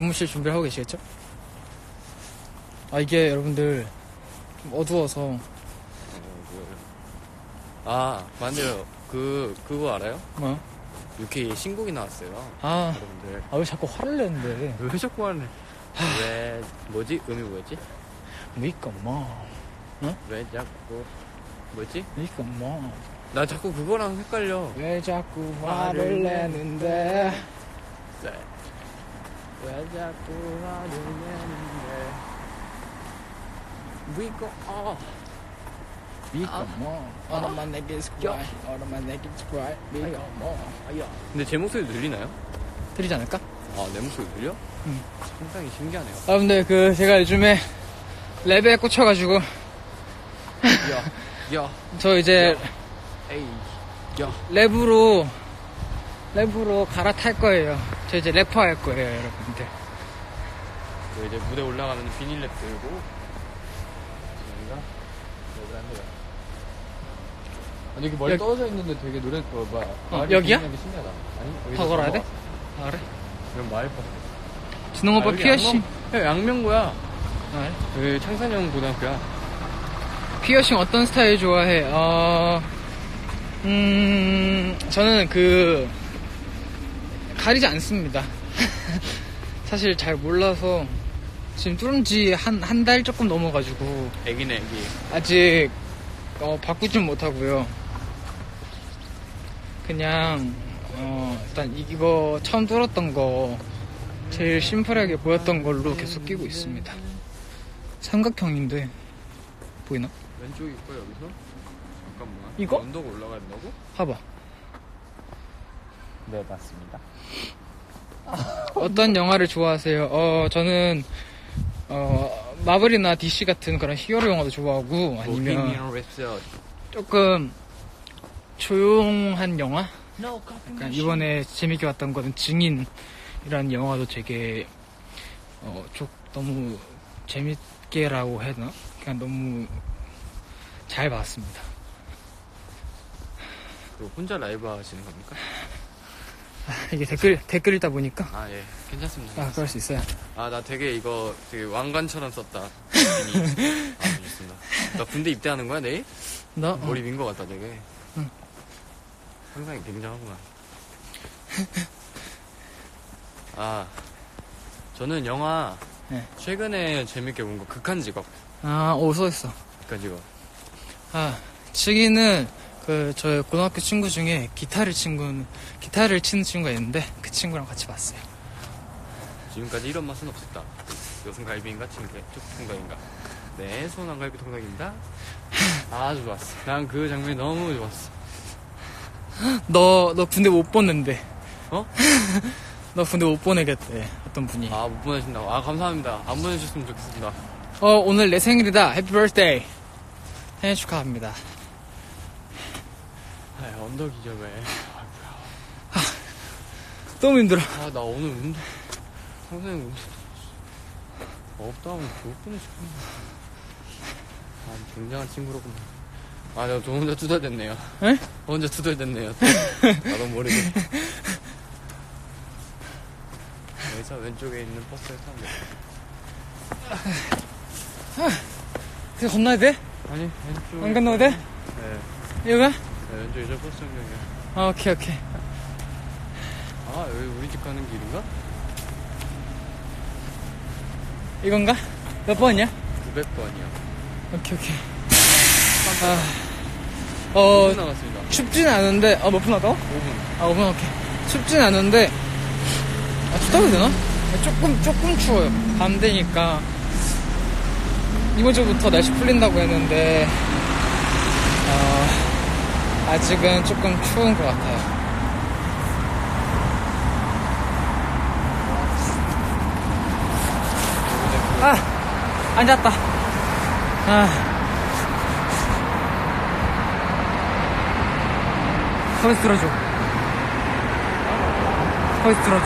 근무실 준비를 하고 계시겠죠? 아 이게 여러분들 좀 어두워서 아 맞아요. 그 그거 알아요? 뭐야? UK 신곡이 나왔어요. 아, 여러분들 아 왜 자꾸 화를 내는데 왜 자꾸 하네? 왜 뭐지? 음이 뭐였지? 뭐이까 뭐왜 자꾸 뭐지? 뭐이까 뭐왜 나 자꾸 그거랑 헷갈려. 자꾸 화를 내는데 네. 왜 자꾸 화를 내는데? We go off. 뭐이까 뭐 얼음만 내게 스프라이 얼음만 내게 스프라이 뭐이까 뭐 아야. 근데 제 목소리 들리나요? 들리지 않을까? 아 내 목소리 들려? 응. 상당히 신기하네요. 여러분들 그 제가 요즘에 랩에 꽂혀가지고 야, 야, 저 이제 에이, 야. 랩으로 랩으로 갈아탈 거예요 저 이제 래퍼 할 거예요 여러분들 그 이제 무대 올라가면 비닐 랩 들고 뭔가 랩을 한대요. 아니 여기 멀리 여기- 떨어져 있는데 되게 노래 그 뭐야 어, 마을이 여기야? 굉장히 신기하다. 아니 여기서 더 걸어야 돼? 넘어갔어. 아 그래? 이런 마을 봐. 진홍 오빠 피어싱 양명- 야, 양명고야. 아? 여기 창산형 고등학교야. 피어싱 어떤 스타일 좋아해? 어, 음, 저는 그, 가리지 않습니다. 사실 잘 몰라서, 지금 뚫은 지 한, 한 달 조금 넘어가지고, 애기네 애기. 아직, 어, 바꾸진 못하고요. 그냥, 어, 일단 이거 처음 뚫었던 거, 제일 심플하게 보였던 걸로 계속 끼고 있습니다. 삼각형인데, 보이나? 왼쪽이 있고 여기서 잠깐만. 이거? 언덕 올라가야 된다고? 봐봐. 네 맞습니다. 어떤 영화를 좋아하세요? 어, 저는, 어, 마블이나 DC 같은 그런 히어로 영화도 좋아하고, 아니면. 조금 조용한 영화? 약간 이번에 재밌게 봤던 거는 증인이라는 영화도 되게, 어, 좀 너무 재밌게라고 해야 되나? 그냥 너무 잘 봤습니다. 그 혼자 라이브 하시는 겁니까? 이게 댓글, 댓글 읽다 보니까, 아 예, 괜찮습니다. 아, 그럴 수 있어요. 아, 나 되게 이거 되게 왕관처럼 썼다. 아, 좋습니다. 나 군대 입대하는 거야, 내일? 너? 어. 머리 민 거 같다, 되게. 응. 상당히 굉장하구나. 아, 저는 영화, 네. 최근에 재밌게 본 거, 극한 직업. 아, 오, 써있어. 극한 직업. 아, 치기는 그 저희 고등학교 친구 중에 기타를 친구 기타를 치는 친구가 있는데 그 친구랑 같이 봤어요. 지금까지 이런 맛은 없었다. 요슨 갈비인가, 친게, 툭통닭인가. 네, 소난 갈비 통닭입니다. 아주 좋았어. 난 그 장면이 너무 좋았어. 너 너 군대 못 보냈는데. 어? 너 군대 못 보내겠대. 어떤 분이. 아, 못 보내신다고. 아, 감사합니다. 안 보내주셨으면 좋겠습니다. 어 오늘 내 생일이다. 해피 버스데이. 생일 축하합니다. 아, 언덕이죠, 왜. 너무 힘들어. 아, 나 오늘 운동, 운동, 없다 하면 죽을 뻔했어. 아, 굉장한 친구로구나. 아, 내가 저 혼자 투덜댔네요. 에? 혼자 투덜댔네요. 나도 모르게. 여기서 왼쪽에 있는 버스에 타면 돼. 그 건너야 돼? 아니, 왼쪽. 안 건너야 돼? 네. 여기가? 네, 왼쪽에 저 버스 정류장이야. 아, 오케이 오케이. 아, 여기 우리 집 가는 길인가? 이건가? 몇 번이냐? 900번이요. 오케이 오케이. 아, 어 5분 남았습니다. 춥진 않은데 아 몇분 하다고? 5분. 아, 오케이, 오케이. 춥진 않은데, 아, 춥다고 해야 되나? 아, 조금, 조금 추워요. 밤 되니까. 이번 주부터 날씨 풀린다고 했는데, 어, 아직은 조금 추운 것 같아요. 아, 앉았다. 아. 거기서 들어줘. 거기서 들어줘.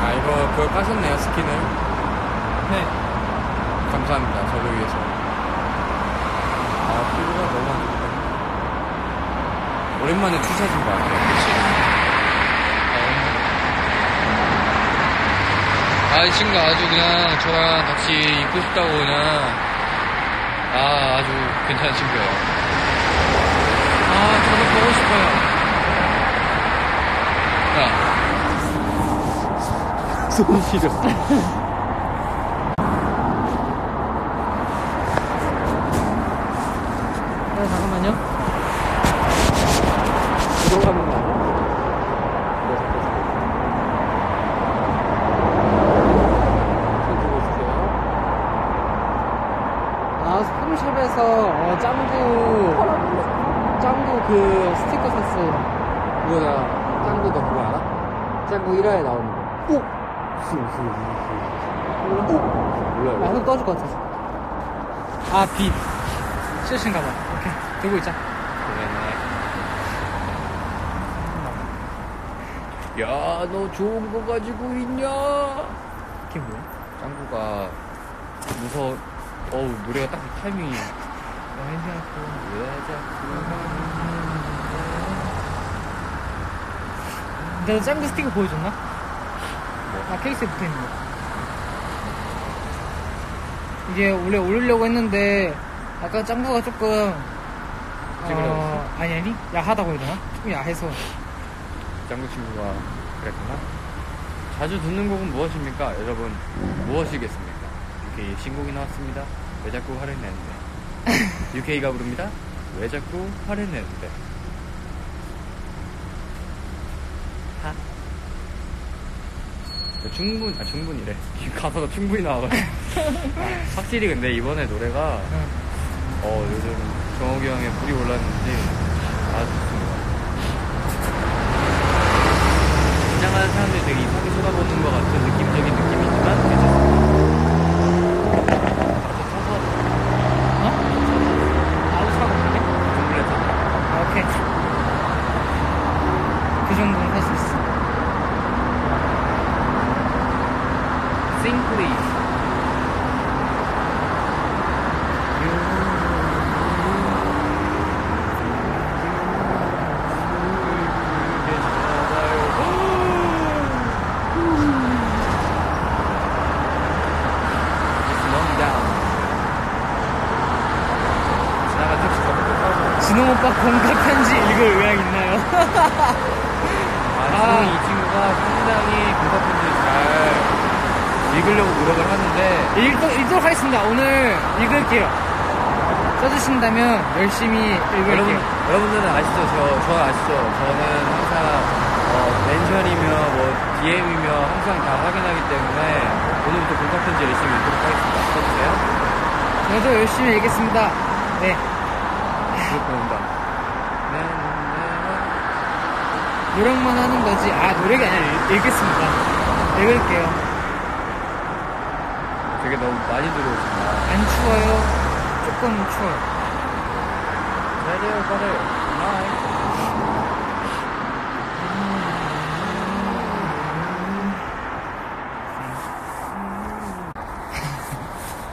아, 이거, 그걸 까셨네요, 스킨을. 네. 감사합니다. 저를 위해서. 아, 피부가 너무 안 좋다. 오랜만에 투샷인 것 같아요. 아, 이 친구 아주 그냥 저랑 같이 있고 싶다고 그냥, 아, 아주 괜찮은 친구예요. 아, 저도 보고 싶어요. 야. 손 시려. 네, 잠깐만요. 들어가는 거 아니야? 아, 홈샵에서 어, 짱구, 짱구 그 스티커 샀어요. 그거다. 짱구 너 그거 알아? 짱구 1화에 나오는 거. 꼭! 수. 몰라요. 아, 손 떠줄 것 같아서. 아, 빛. 실신가 봐. 오케이. 들고 있자. 야, 너 좋은 거 가지고 있냐? 이게 뭐야? 짱구가 무서워. 어우, 노래가 딱그 타이밍이. 왜 자꾸. 왜 자꾸. 내가 짱구 스티커 보여줬나? 뭐? 아, 케이스에 붙어 있는 거. 이게 원래 올리려고 했는데, 아까 짱구가 조금, 찌그러졌어? 어, 아니, 아니, 야하다고 해야 되나? 조금 야해서. 짱구 친구가 그랬구나. 자주 듣는 곡은 무엇입니까? 여러분, 무엇이겠습니까? UK 신곡이 나왔습니다. 왜 자꾸 화를 내는데? UK가 부릅니다. 왜 자꾸 화를 내는데? 하? 네, 충분, 아, 충분이래. 가사가 충분히 나와가지고. 아, 확실히 근데 이번에 노래가, 응. 어, 요즘 정욱이 형의 불이 올랐는지 아주 좋습니다. 긴장하는 사람들이 되게 이상하게 쳐다보는 것 같은 느낌적인 느낌이지만 괜찮습니다. 어? 아무 사고 없는데? 컴플레트. 아, 오케이. 그 정도는 할 수 있어. Sing please. 지나간 택시 타고 진홍 오빠 공각 편지 읽을 의향 있나요? 아, 지금 이 친구가 상당히 공사편지를 잘 읽으려고 노력을 하는데 읽도, 읽도록 하겠습니다. 오늘 읽을게요. 써주신다면 열심히 읽을게요. 여러분, 여러분들은 아시죠? 저, 저 아시죠? 저는 항상 어, 멘션이며 뭐 DM이며 항상 다 확인하기 때문에 오늘부터 공사편지 열심히 읽도록 하겠습니다. 써주세요. 저도 열심히 읽겠습니다. 네. 그렇게 온다. 네, 노력만 하는 거지. 아, 노력이 아니라 읽, 읽겠습니다. 읽을게요. 네. 되게 너무 많이 들어오신다. 안 추워요. 조금 추워요. 잘해요, 잘해요. 나이.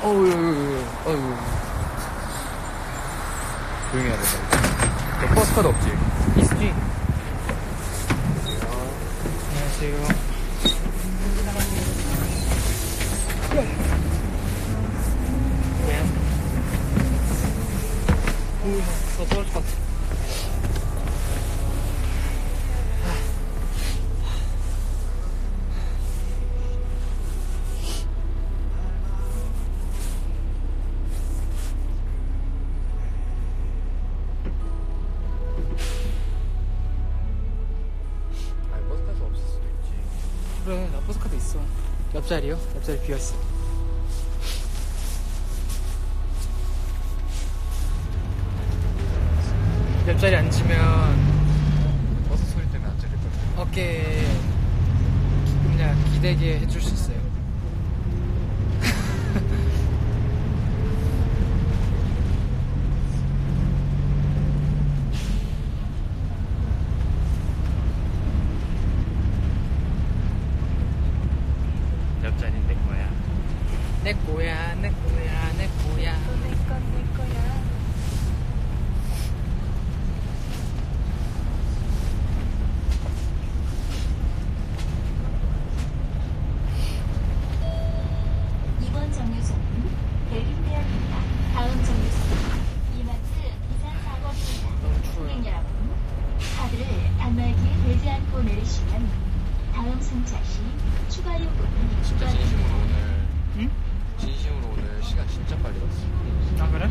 어우, 어우, 어우. 조용히 해야. 너 버스카드 없지? 안녕하세요. 왜요? 오, 더 떨어질 것 같아. 아니, 버스카드 없을 수도 있지. 그래, 나 버스카드 있어. 옆자리요? 옆자리 비었어. 옆자리 앉으면 버스 소리 때문에 안 들릴 것 같아. 어깨에 그냥 기대게 해줄 수 있어요. 옆자리 내 거야. 내 거야, 내 거야, 내 거야. 비말기에 되지 않고 내리시면 다음 승차 시 추가 요금이 진짜 진심으로 오늘 응? 진심으로 오늘 시간 진짜 빨리 갔어. 아 그래?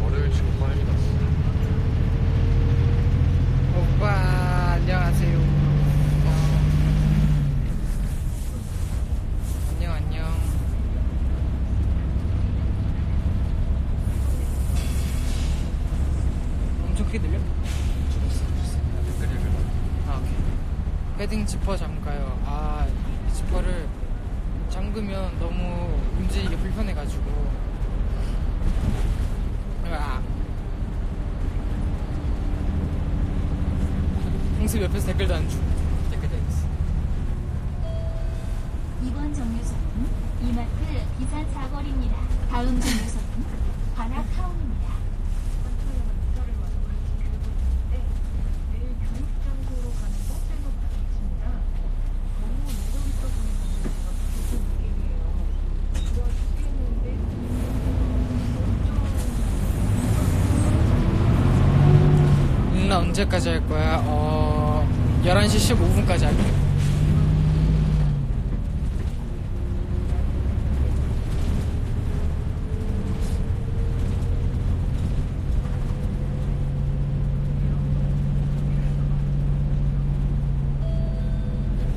월요일 치고 빨리 갔어. 오빠 안녕하세요. 어. 안녕 안녕. 엄청 크게 들려? 댓글 읽으려. 아 오케이. 패딩 지퍼 잠가요. 아, 이 지퍼를 잠그면 너무 움직이기 불편해가지고. 아. 홍수 옆에서 댓글도 안 주. 댓글 읽었어. 이번 정류소는 이마트 비산 사거리입니다. 다음 정류소는 관악타운입니다. 언제까지 할 거야? 어, 11시 15분까지 할게.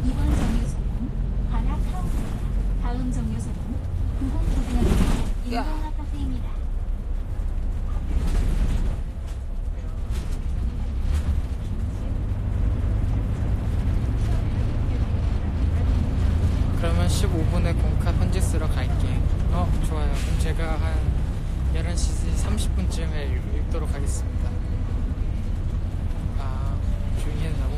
이번 정류소는 관악타운입니다. 다음 정류소는 구공고등학교 야. 인공아파트입니다. 그러면 15분에 공카 편지 쓰러 갈게. 어, 좋아요. 그럼 제가 한 11시 30분쯤에 읽도록 하겠습니다. 아, 조용히 해자고.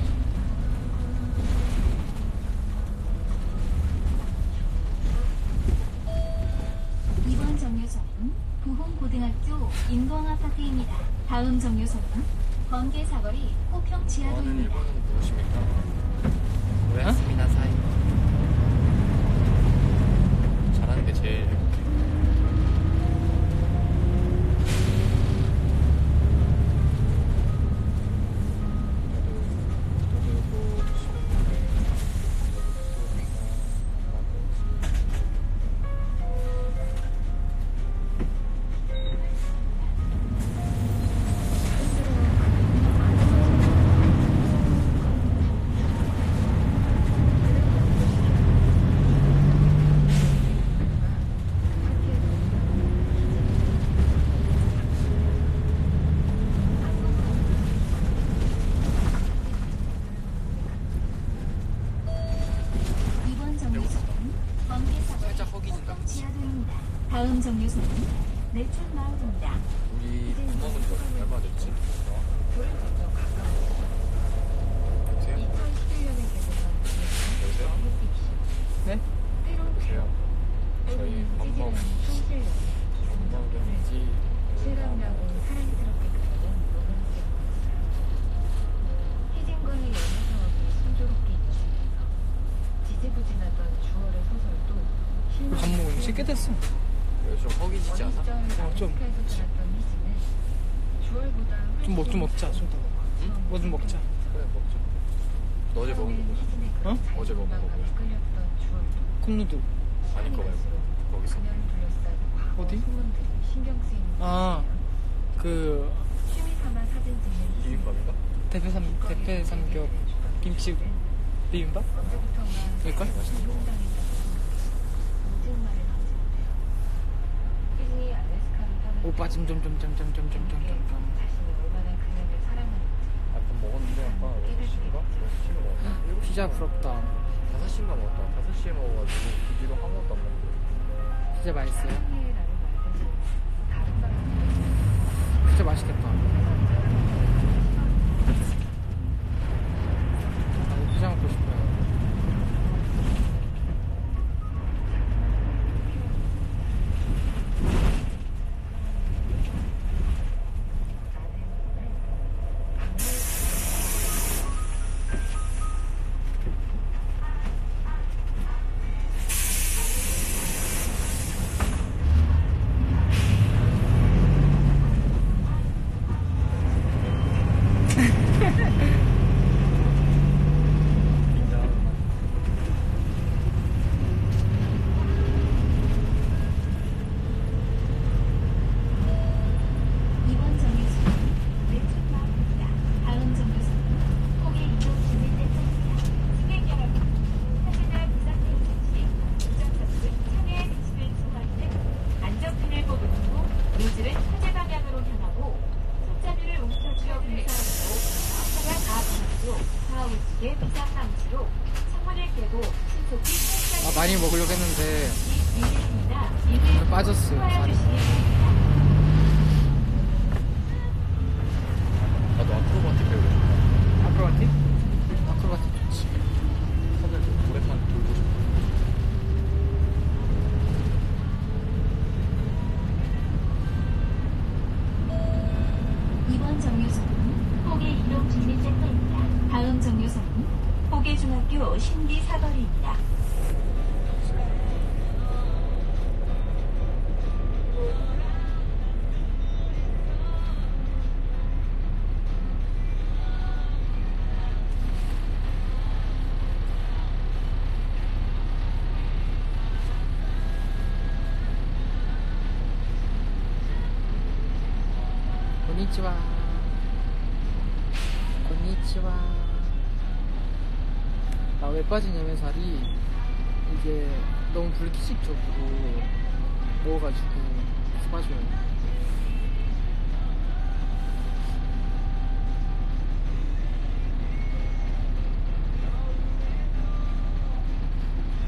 이번 정류소는 구홍고등학교 인공아파트입니 다. 다음 정류소는 번개 사거리 호평 저는 지하도입니다. 다음 정류소는 내촌마을입니다. 쉽게 됐어. 요즘 허기지지 않아? 어, 좀. 좀 먹, 좀 먹자, 좀 더. 응? 뭐좀 먹자. 그래 먹자 너 어제 먹은 거 뭐야? 어? 어제 먹은 거 뭐야? 콩누들. 아니 거 말고 거기서 어디? 아, 그, 비빔밥인가? 대패 삼, 대패 삼겹 김치 비빔밥? 언제부턴가 될걸? 모든 말을 오빠 좀, 좀, 좀, 좀, 좀, 좀, 좀, 좀, 좀, 좀. 자신이 얼마나 그녀를 사랑하는지 아까 먹었는데 아까 6시인가? 6시인가 먹었나? 피자 부럽다. 5시인가 먹었다 5시에 먹어가지고 그 뒤로 아무것도 안 먹고 피자 맛있어요? 피자 맛있겠다. 우측의 비상 방지로 창문을 깨고 신속히 아, 많이 먹으려고 했는데 있습니다. 빠졌어요, 살이. 나도 아크로바틱 배우고 싶다. 아크로바틱 니치와. 고니치와. 나왜 빠지냐면 살이 이게 너무 불규칙적으로 먹어가지고 빠져요.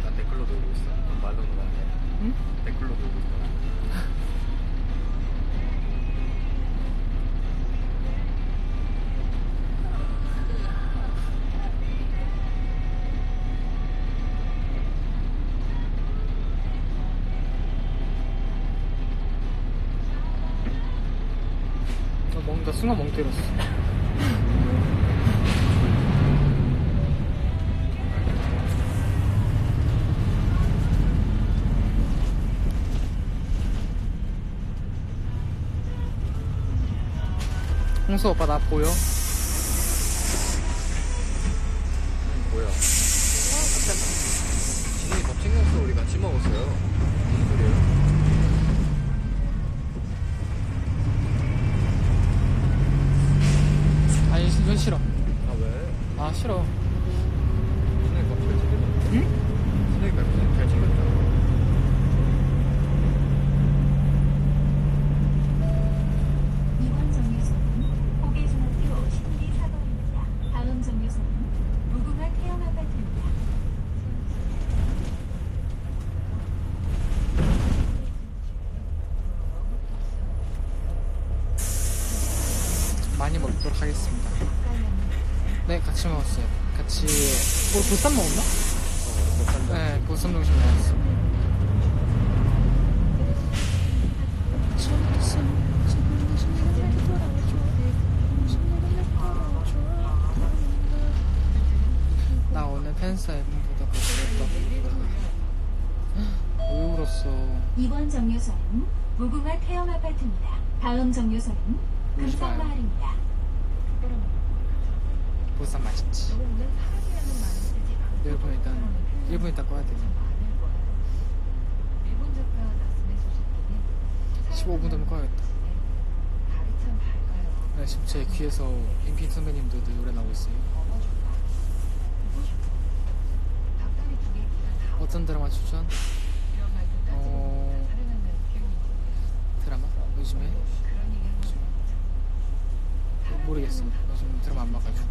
나 댓글로 놀고 있어. 넌 말로는 안 해. 응? 댓글로 놀고 있다. 나 먹는다 순간 멍 때렸어. 홍수 오빠 나 보여? 음, 뭐야? 진영이 밥 챙겼어. 우리 같이 먹었어요. 아 싫어. 진영이 밥잘 챙겼다. 응? 진영이 밥 잘 챙겼다. 이번 정류소는 포개중학교 신기 사거리입니다. 다음 정류소는 무궁화 태영 아파트입니다. 많이 먹도록 하겠습니다. 네 같이 먹었어요. 같이 뭐 보쌈 먹었나? 산다. 네 보쌈 중심 먹었어. 나 오늘 팬사 앨범 보다가 울었다. 왜 울었어? 이번 정류소는 무궁화 태영 아파트입니다. 다음 정류소는 금산마을입니다. 보쌈 맛있지. 여러분 일단 1분 있다 꺼야 돼. 15분 되면 꺼야겠다. 네, 지금 제 귀에서 임필 선배님들도 노래 나오고 있어요. 어떤 드라마 추천? 어, 드라마? 요즘에? 모르겠어. 요즘 드라마 안 봐가지고.